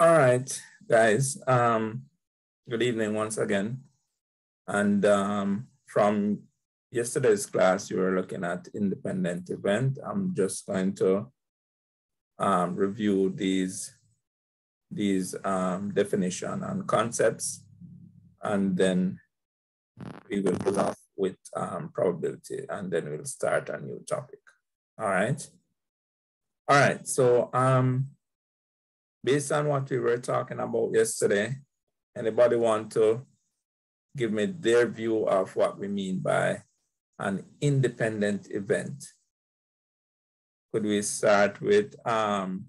All right, guys. Um, good evening once again. And um, from yesterday's class, you were looking at independent event. I'm just going to um, review these, these um, definition and concepts, and then we will go off with um, probability, and then we'll start a new topic. All right. All right, so um, based on what we were talking about yesterday, anybody want to give me their view of what we mean by an independent event? Could we start with um,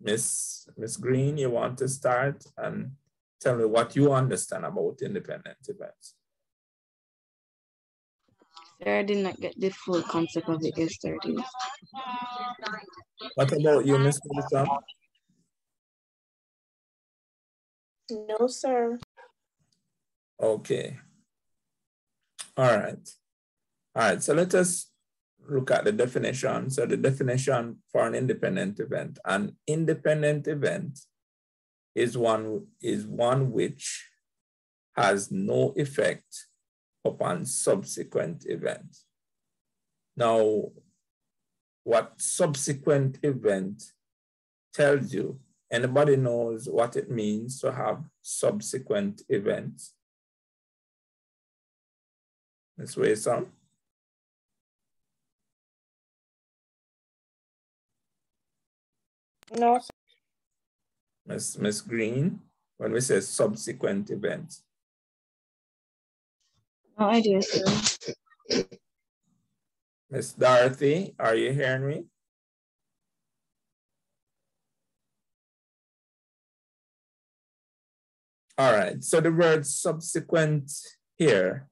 Miss Miss Green? You want to start and tell me what you understand about independent events? I did not get the full concept of it yesterday. What about you, Miss Melissa? No, sir. Okay. All right. All right, so let us look at the definition. So the definition for an independent event. An independent event is one, is one which has no effect upon subsequent events. Now, what subsequent event tells you Anybody knows what it means to have subsequent events? Ms. Waysam? No. Ms. Ms. Green, when we say subsequent events? No idea, sir. Ms. Dorothy, are you hearing me? All right, so the word subsequent here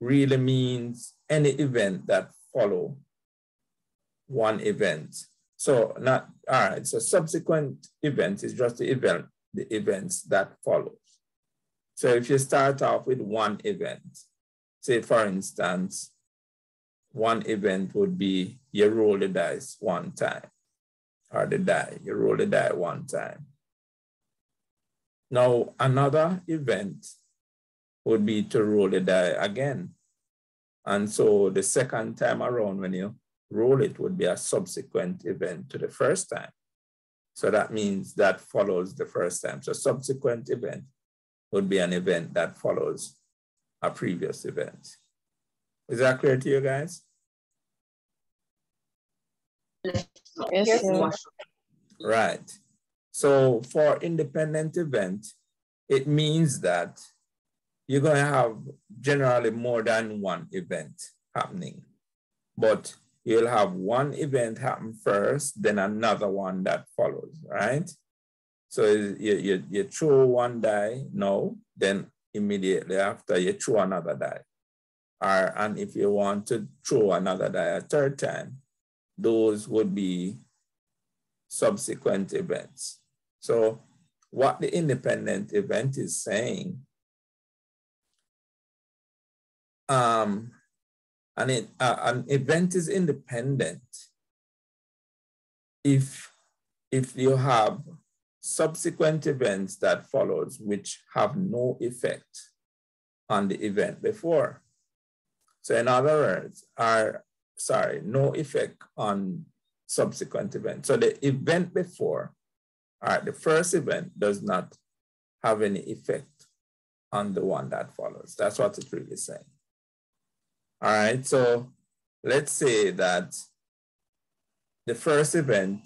really means any event that follow one event. So not, all right, so subsequent event is just the event, the events that follows. So if you start off with one event, say for instance, one event would be you roll the dice one time, or the die, you roll the die one time. Now, another event would be to roll the die again. And so the second time around when you roll it would be a subsequent event to the first time. So that means that follows the first time. So subsequent event would be an event that follows a previous event. Is that clear to you guys? Yes, sir. Right. So for independent event, it means that you're going to have generally more than one event happening, but you'll have one event happen first, then another one that follows, right? So you, you, you throw one die, no, then immediately after you throw another die. Or, and if you want to throw another die a third time, those would be subsequent events. So what the independent event is saying, um, and it, uh, an event is independent if, if you have subsequent events that follows which have no effect on the event before. So in other words, are, sorry, no effect on subsequent events. So the event before all right, the first event does not have any effect on the one that follows. That's what it's really saying. All right, so let's say that the first event,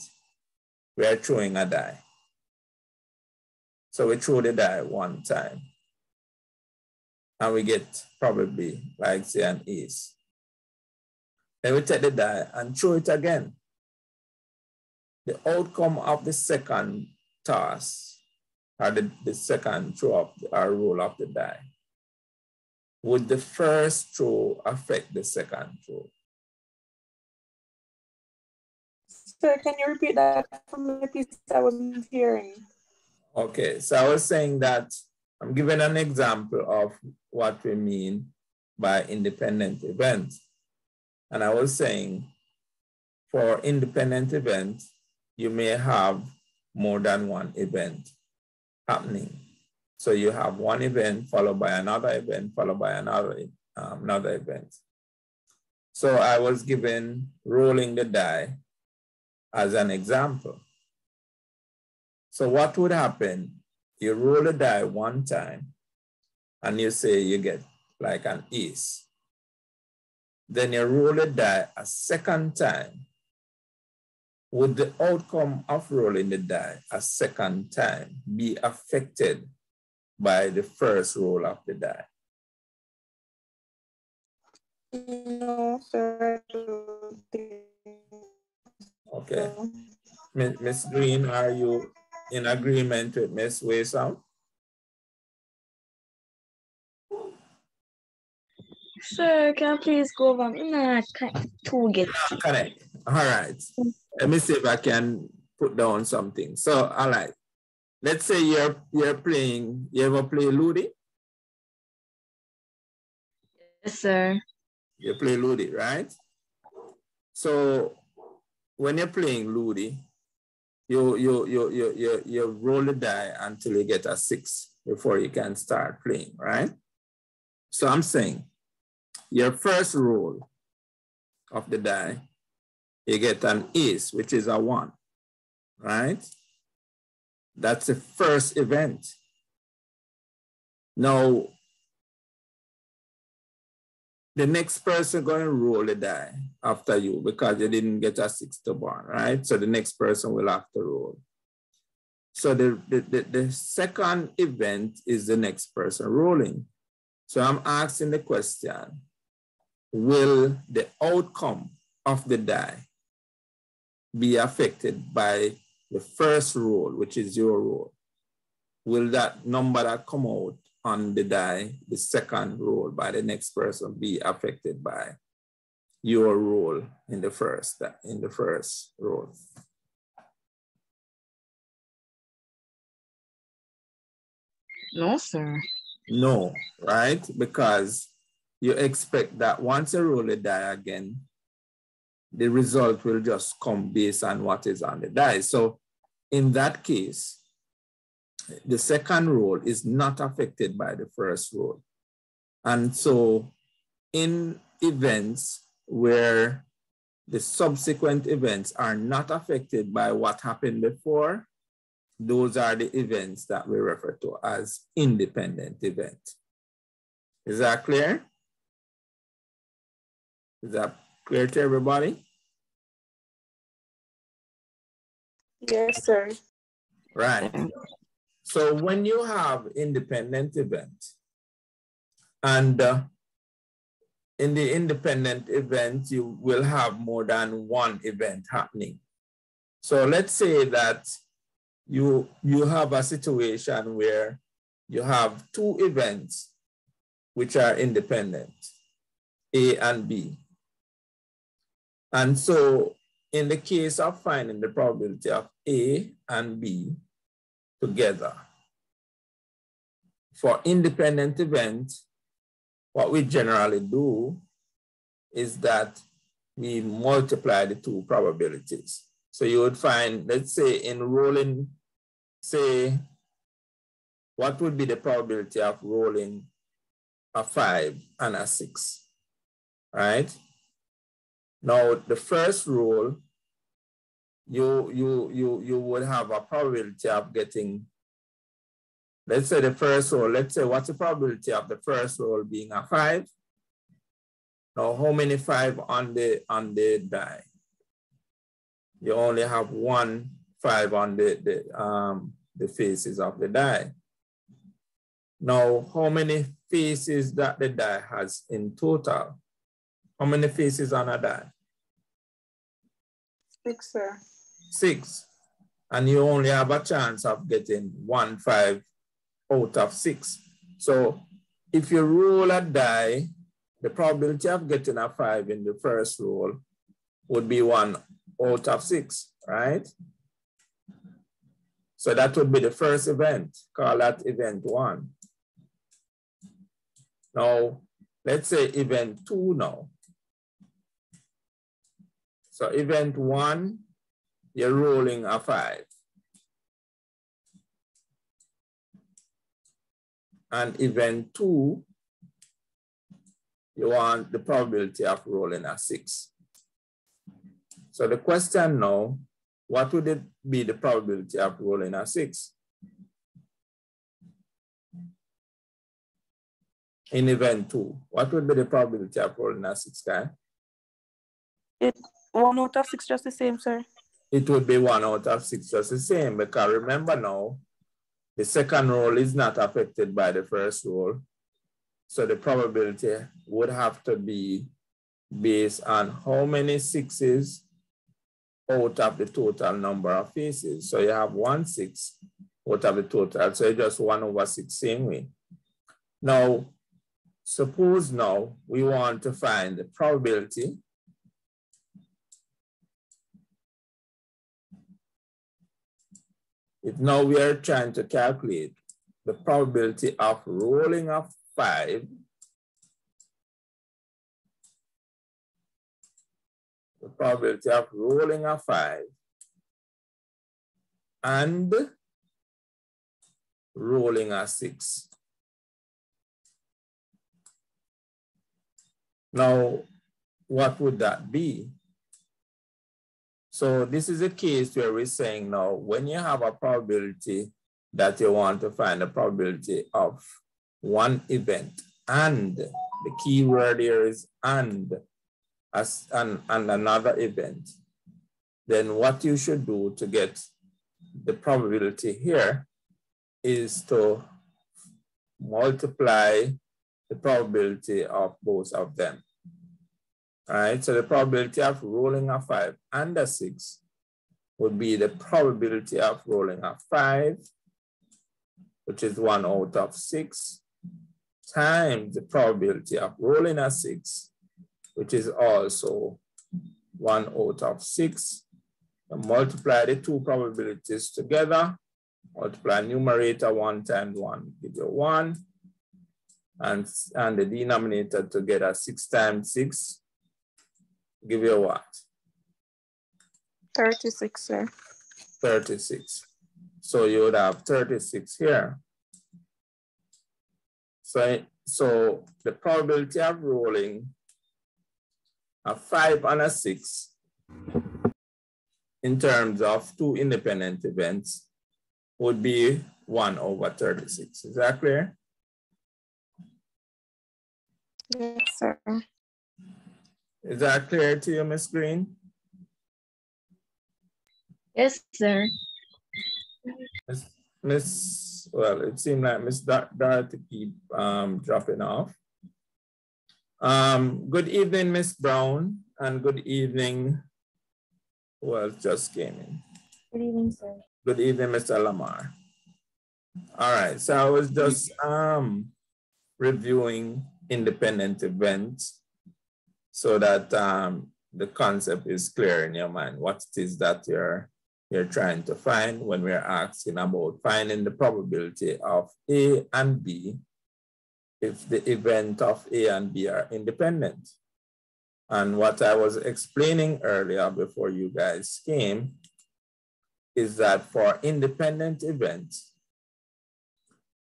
we are throwing a die. So we throw the die one time and we get probably like say an ace. Then we take the die and throw it again the outcome of the second toss or the, the second throw of the, or roll of the die, would the first throw affect the second throw? Sir, can you repeat that for me, please? I wasn't hearing. Okay, so I was saying that I'm giving an example of what we mean by independent events. And I was saying for independent events, you may have more than one event happening. So you have one event followed by another event, followed by another, um, another event. So I was given rolling the die as an example. So what would happen? You roll the die one time and you say you get like an ace. Then you roll the die a second time. Would the outcome of rolling the die a second time be affected by the first roll of the die? No, sir. Okay. Miss Green, are you in agreement with Miss Waysam? Sir, can I please go over? I'm not to ah, get. Correct. All right. Let me see if I can put down something. So, all right. Let's say you're you're playing. You ever play Ludi? Yes, sir. You play Ludi, right? So when you're playing Ludi, you you you you you you roll the die until you get a six before you can start playing, right? So I'm saying your first roll of the die, you get an is, which is a one, right? That's the first event. Now, the next person going to roll the die after you because you didn't get a six to burn, right? So the next person will have to roll. So the, the, the, the second event is the next person rolling. So I'm asking the question, will the outcome of the die be affected by the first roll, which is your roll? Will that number that come out on the die, the second roll by the next person be affected by your role in the first in the first roll. No, sir. No, right? Because you expect that once you roll the die again, the result will just come based on what is on the die. So in that case, the second roll is not affected by the first roll. And so in events where the subsequent events are not affected by what happened before, those are the events that we refer to as independent event. Is that clear? Is that clear to everybody? Yes, sir. Right. So when you have independent event, and uh, in the independent event, you will have more than one event happening. So let's say that you, you have a situation where you have two events which are independent, A and B. And so in the case of finding the probability of A and B, together. For independent events, what we generally do is that we multiply the two probabilities. So you would find, let's say in rolling, say, what would be the probability of rolling a five and a six, right? Now, the first roll you you you you would have a probability of getting let's say the first roll let's say what's the probability of the first roll being a five? Now how many five on the on the die? You only have one five on the the um the faces of the die. Now how many faces that the die has in total how many faces on a die six sir six, and you only have a chance of getting one five out of six. So if you roll a die, the probability of getting a five in the first roll would be one out of six, right? So that would be the first event, call that event one. Now, let's say event two now. So event one, you're rolling a five. And event two, you want the probability of rolling a six. So the question now, what would it be the probability of rolling a six? In event two, what would be the probability of rolling a six guy? One out of six just the same, sir. It would be one out of six just the same because remember now, the second roll is not affected by the first roll. So the probability would have to be based on how many sixes out of the total number of faces. So you have one six out of the total. So just one over six same way. Now, suppose now we want to find the probability If now we are trying to calculate the probability of rolling a five, the probability of rolling a five and rolling a six. Now, what would that be? So this is a case where we're saying now, when you have a probability that you want to find a probability of one event and the key word here is and as and, and another event, then what you should do to get the probability here is to multiply the probability of both of them. Right, so the probability of rolling a five and a six would be the probability of rolling a five, which is one out of six, times the probability of rolling a six, which is also one out of six. And multiply the two probabilities together, multiply numerator one times one, give you one, and, and the denominator together, six times six, give you a what? 36, sir. 36. So you would have 36 here. So, so the probability of rolling a five and a six in terms of two independent events would be one over 36. Is that clear? Yes, sir. Is that clear to you, Miss Green? Yes, sir. Miss, Miss well, it seemed like Miss Dorothy keep um, dropping off. Um, good evening, Miss Brown, and good evening, who else just came in? Good evening, sir. Good evening, Mr. Lamar. All right, so I was just um, reviewing independent events so that um, the concept is clear in your mind, what it is that you're, you're trying to find when we're asking about finding the probability of A and B if the event of A and B are independent. And what I was explaining earlier before you guys came is that for independent events,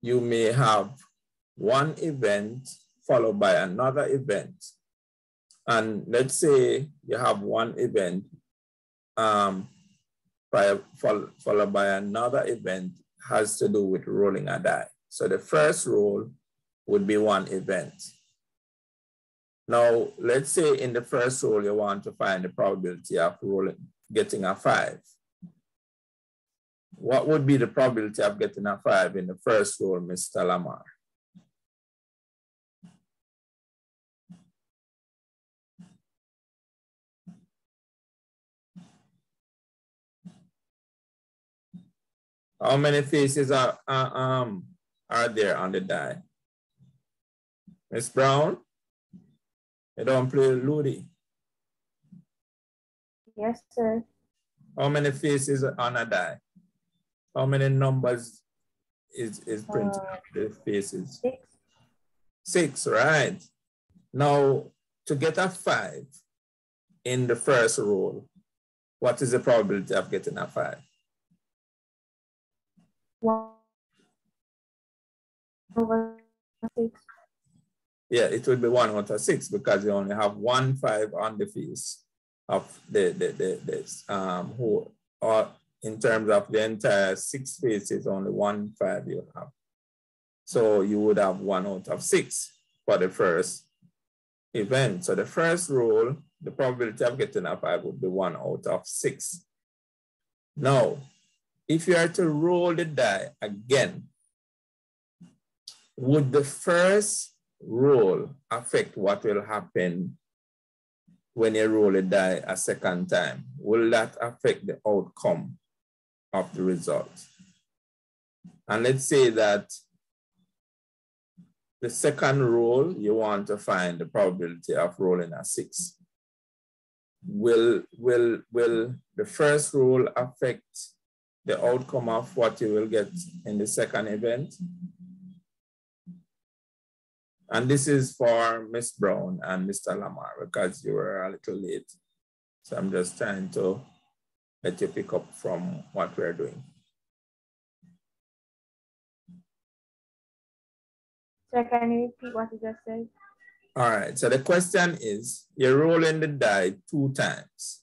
you may have one event followed by another event and let's say you have one event um, followed by another event has to do with rolling a die. So the first roll would be one event. Now, let's say in the first roll, you want to find the probability of rolling, getting a five. What would be the probability of getting a five in the first roll, Mr. Lamar? How many faces are, are, um, are there on the die? Miss Brown? You don't play Ludi? Yes, sir. How many faces on a die? How many numbers is, is printed uh, the faces? Six. Six, right. Now, to get a five in the first roll, what is the probability of getting a five? Yeah, it would be one out of six because you only have one five on the face of the the the, the um who or in terms of the entire six faces, only one five you have. So you would have one out of six for the first event. So the first rule, the probability of getting a five would be one out of six. Now, if you are to roll the die again, would the first roll affect what will happen when you roll a die a second time? Will that affect the outcome of the result? And let's say that the second roll, you want to find the probability of rolling a six. Will, will, will the first roll affect the outcome of what you will get in the second event? And this is for Miss Brown and Mr. Lamar because you were a little late. So I'm just trying to let you pick up from what we're doing. So can you repeat what you just said? All right, so the question is, you're rolling the die two times.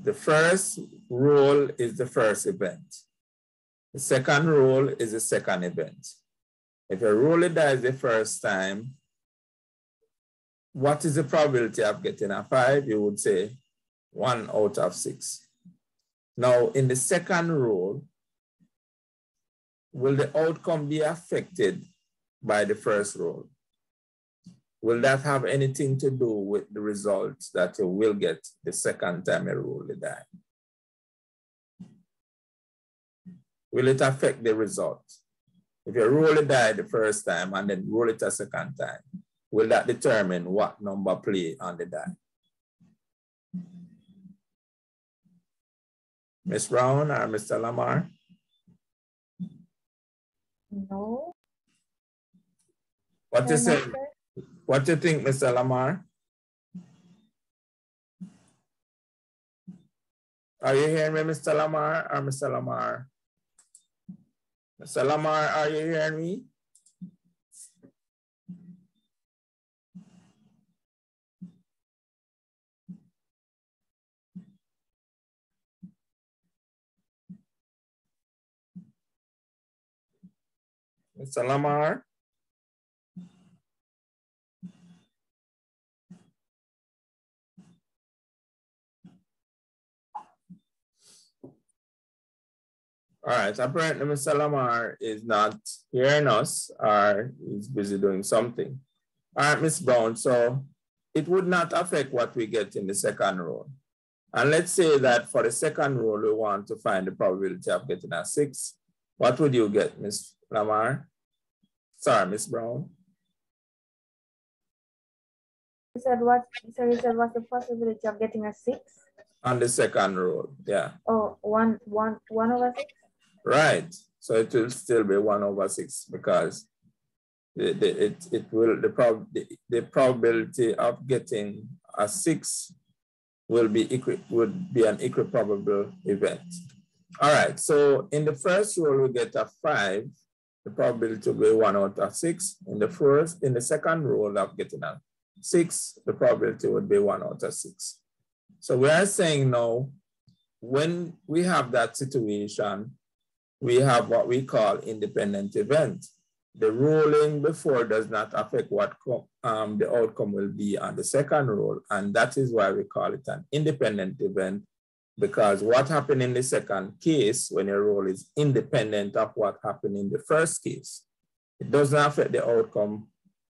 The first roll is the first event. The second roll is the second event. If a roll dies the first time, what is the probability of getting a five? You would say one out of six. Now, in the second roll, will the outcome be affected by the first roll? Will that have anything to do with the results that you will get the second time you roll the die? Will it affect the result? If you roll the die the first time and then roll it a second time, will that determine what number play on the die? Ms. Brown or Mr. Lamar? No. What you say? What do you think, Mr. Lamar? Are you hearing me, Mr. Lamar or Mr. Lamar? Mr. Lamar, are you hearing me? Mr. Lamar? All right, apparently Mr. Lamar is not hearing us or he's busy doing something. All right, Ms. Brown, so it would not affect what we get in the second roll. And let's say that for the second roll, we want to find the probability of getting a six. What would you get, Ms. Lamar? Sorry, Ms. Brown. You said what? So you said what's the possibility of getting a six? On the second roll, yeah. Oh, one, one, one over six? Right. So it will still be one over six because the, the, it, it will the, prob, the, the probability of getting a six will be equi, would be an equiprobable event. All right, so in the first roll, we get a five. The probability will be one out of six. In the first, in the second roll of getting a six, the probability would be one out of six. So we are saying now, when we have that situation, we have what we call independent event. The ruling before does not affect what um, the outcome will be on the second roll. And that is why we call it an independent event because what happened in the second case when your roll is independent of what happened in the first case. It doesn't affect the outcome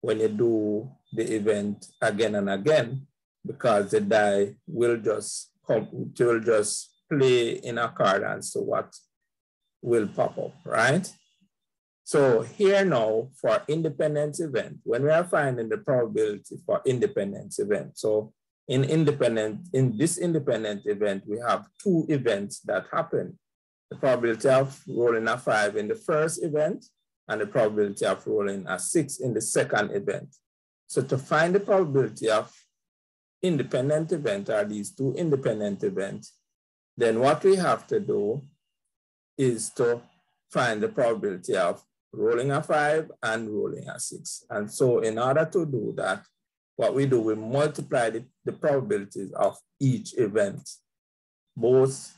when you do the event again and again because the die will just come, will just play in accordance to what will pop up, right? So here now for independence event, when we are finding the probability for independence event. So in independent, in this independent event, we have two events that happen. The probability of rolling a five in the first event and the probability of rolling a six in the second event. So to find the probability of independent event are these two independent events, then what we have to do is to find the probability of rolling a five and rolling a six. And so in order to do that, what we do, we multiply the, the probabilities of each event. Both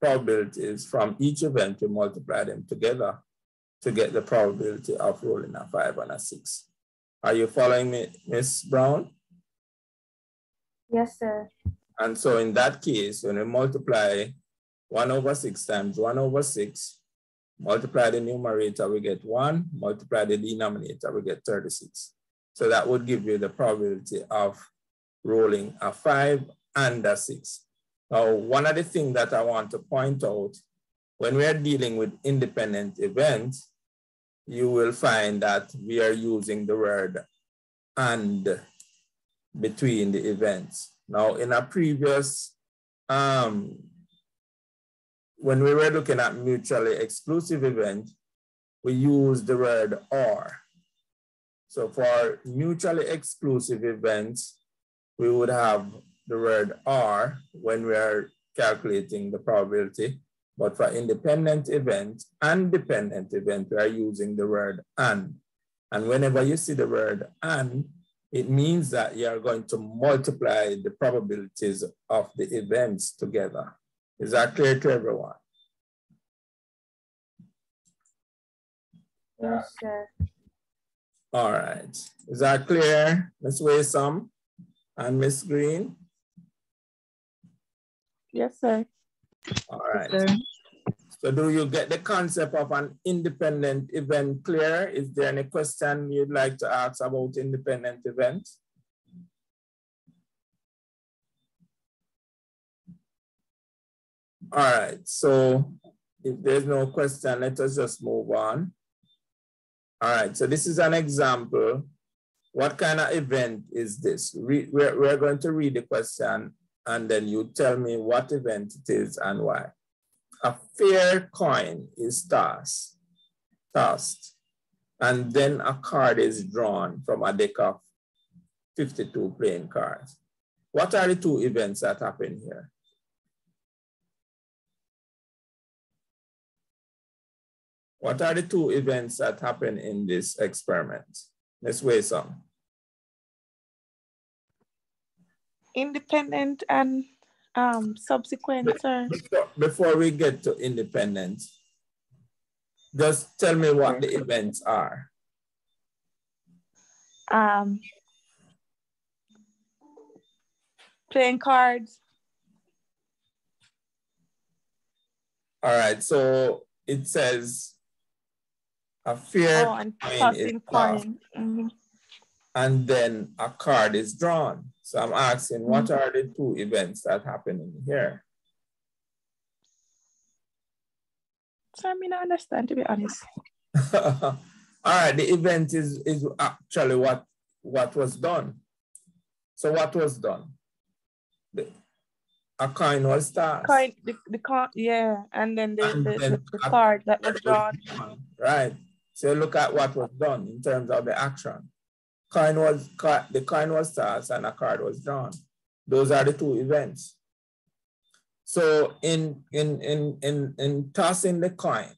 probabilities from each event, we multiply them together to get the probability of rolling a five and a six. Are you following me, Miss Brown? Yes, sir. And so in that case, when we multiply one over six times one over six, multiply the numerator, we get one, multiply the denominator, we get 36. So that would give you the probability of rolling a five and a six. Now, one of the things that I want to point out, when we're dealing with independent events, you will find that we are using the word and between the events. Now, in a previous, um, when we were looking at mutually exclusive event, we used the word or. So for mutually exclusive events, we would have the word or when we are calculating the probability. But for independent event and dependent event, we are using the word and. And whenever you see the word and, it means that you are going to multiply the probabilities of the events together. Is that clear to everyone? Yes, sir. All right. Is that clear, Ms. Waysome and Ms. Green? Yes, sir. All right. Yes, so do you get the concept of an independent event clear? Is there any question you'd like to ask about independent events? All right, so if there's no question, let us just move on. All right, so this is an example. What kind of event is this? we're, we're going to read the question and then you tell me what event it is and why a fair coin is tossed, tossed, and then a card is drawn from a deck of 52 playing cards. What are the two events that happen here? What are the two events that happen in this experiment? Let's weigh some. Independent and um, subsequent, sir? Before we get to independent, just tell me what the events are. Um, playing cards. All right, so it says a fair oh, coin. Mm -hmm. And then a card is drawn. So I'm asking, what mm-hmm. are the two events that happen in here? So I mean, I understand, to be honest. All right, the event is, is actually what, what was done. So what was done? The, a coin was tossed. Coin, the, the card, yeah, and then the, and the, then the, the card that was drawn. Right. So look at what was done in terms of the action coin was the coin was tossed and a card was drawn. Those are the two events. So in in in in, in tossing the coin,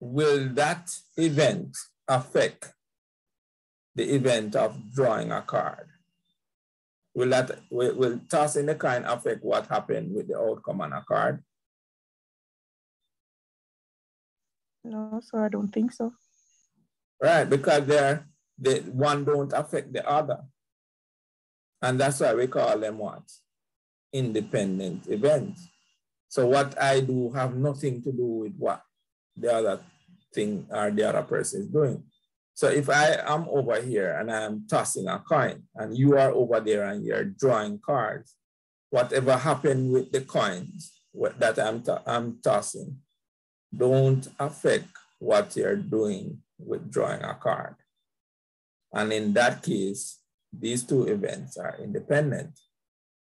will that event affect the event of drawing a card? Will that will, will tossing the coin affect what happened with the outcome on a card? No, so I don't think so. Right, because they're, the one don't affect the other. And that's why we call them what? Independent events. So what I do have nothing to do with what the other thing or the other person is doing. So if I am over here and I'm tossing a coin and you are over there and you're drawing cards, whatever happened with the coins that I'm, I'm tossing don't affect what you're doing with drawing a card. And in that case, these two events are independent.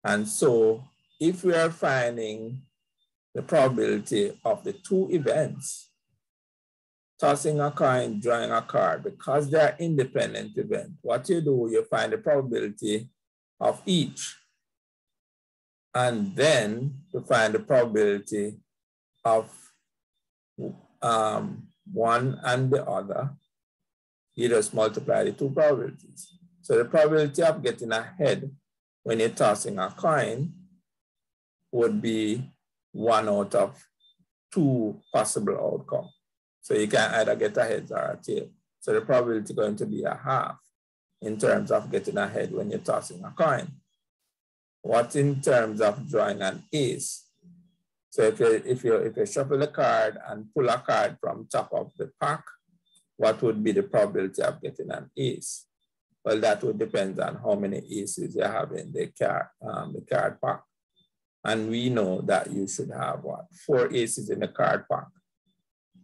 And so if we are finding the probability of the two events, tossing a coin, drawing a card, because they are independent events, what you do, you find the probability of each. And then to find the probability of um, one and the other, you just multiply the two probabilities. So the probability of getting ahead when you're tossing a coin would be one out of two possible outcomes. So you can either get a head or a tail. So the probability going to be a half in terms of getting ahead when you're tossing a coin. What in terms of drawing an ace? So if you, if you, if you shuffle the card and pull a card from top of the pack, what would be the probability of getting an ace? Well, that would depend on how many aces you have in the card, um, the card pack. And we know that you should have what? Four aces in the card pack.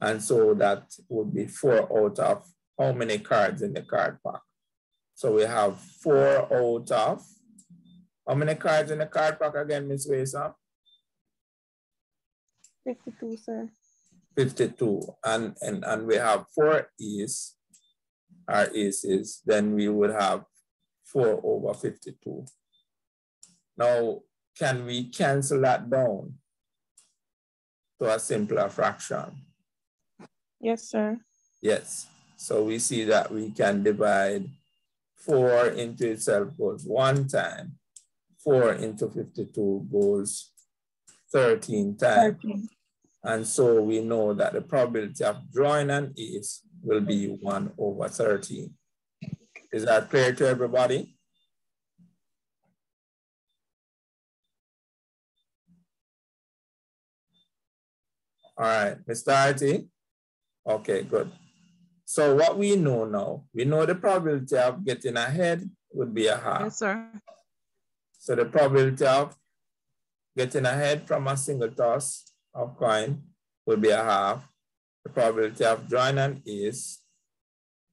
And so that would be four out of how many cards in the card pack? So we have four out of, how many cards in the card pack again, Ms. Wesa? 52, sir. 52, and, and, and we have four E's, our aces, then we would have four over 52. Now, can we cancel that down to a simpler fraction? Yes, sir. Yes. So we see that we can divide 4 into itself goes one time. 4 into 52 goes 13 times. 13. And so we know that the probability of drawing an ace will be 1 over 13. Is that clear to everybody? All right, Mr. Artie? Okay, good. So what we know now, we know the probability of getting ahead would be a half. Yes, sir. So the probability of getting ahead from a single toss of coin would be a half. The probability of drawing an ace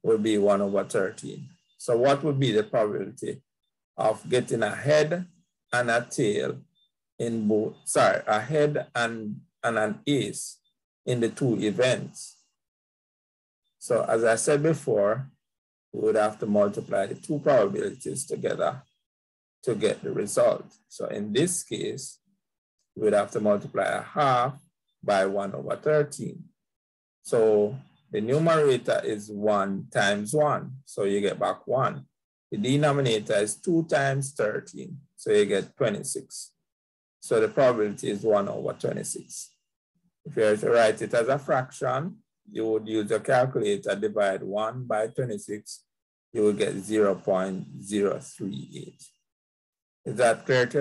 would be one over 13. So what would be the probability of getting a head and a tail in both, sorry, a head and, and an ace in the two events? So as I said before, we would have to multiply the two probabilities together to get the result. So in this case, we would have to multiply a half by 1 over 13. So the numerator is 1 times 1, so you get back 1. The denominator is 2 times 13, so you get 26. So the probability is 1 over 26. If you were to write it as a fraction, you would use your calculator, divide 1 by 26, you will get 0 0.038. Is that clear to